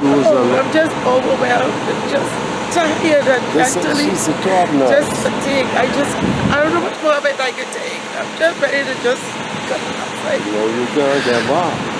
Jerusalem. I'm just overwhelmed. and Just tired and Listen, mentally. she's a nurse. Just fatigue. I just, I don't know much more of it I can take. I'm just ready to just cut it. Like, No, you can't give up.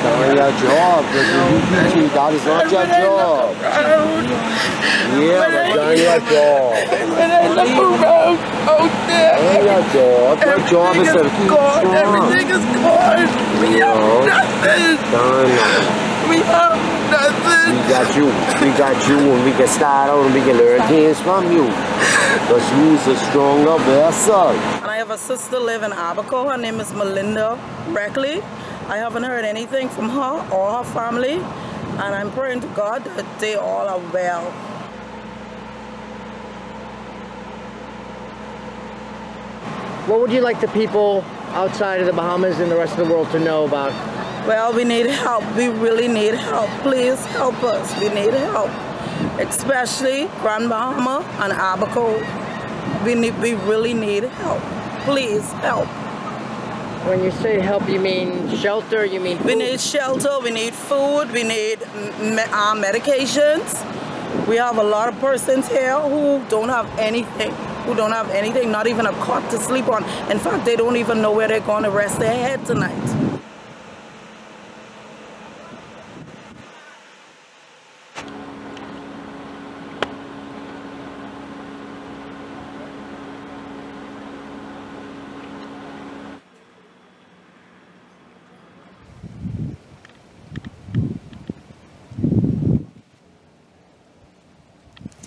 That's not your job. But you teaching, that is not your job. Yeah, but that's not your job. when I look around out there, That's not your job. Your job is to keep strong. Everything is gone. We have nothing. Done. We have nothing. We got you. We got you and we can start out and we can learn things from you. Because you's a stronger vessel. And I have a sister live in Abaco. Her name is Melinda Reckley. I haven't heard anything from her or her family. And I'm praying to God that they all are well. What would you like the people outside of the Bahamas and the rest of the world to know about? Well, we need help. We really need help. Please help us. We need help. Especially Grand Bahama and Abaco. We need we really need help. Please help. When you say help, you mean shelter, you mean food? We need shelter, we need food, we need uh, medications. We have a lot of persons here who don't have anything, who don't have anything, not even a cot to sleep on. In fact, they don't even know where they're going to rest their head tonight.